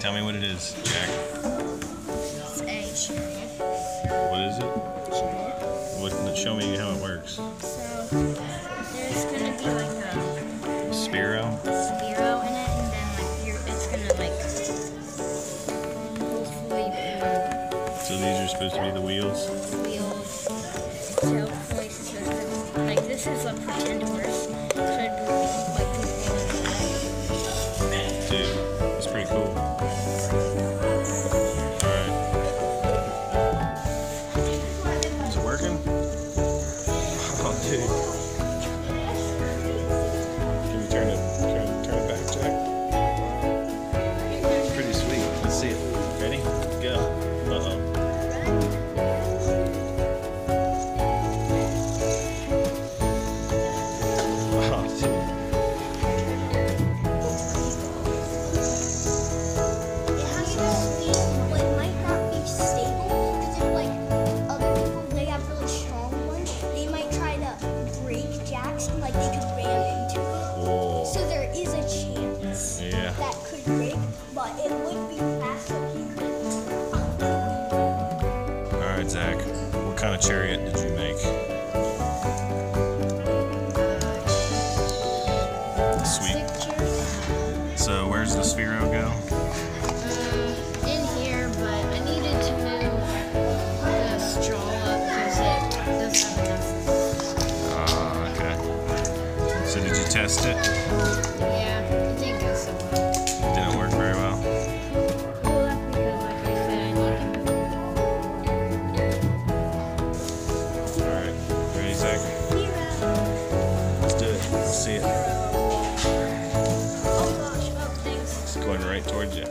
Tell me what it is, Jak. It's a chariot. What is it? Chariot. What, show me how it works. So there's gonna be like a Sphero. Sphero in it, and then like you're, it's gonna like hopefully um, So these are supposed to be the wheels. wheels. So hopefully, supposed to, like this is a pretend horse. So like Dude, it's pretty cool. Like they could ram into it. Whoa. So there is a chance Yeah. that could break, but it would be fast could. All right, Zak. What kind of chariot did you make? Sweet. So where's the Sphero go? Test it? Yeah, it didn't go so well. It didn't work very well. Well, that's because, like I said, I need to move. All right. Ready, Zak? Let's do it. Let's see it. Oh gosh, oh thanks. It's going right towards you.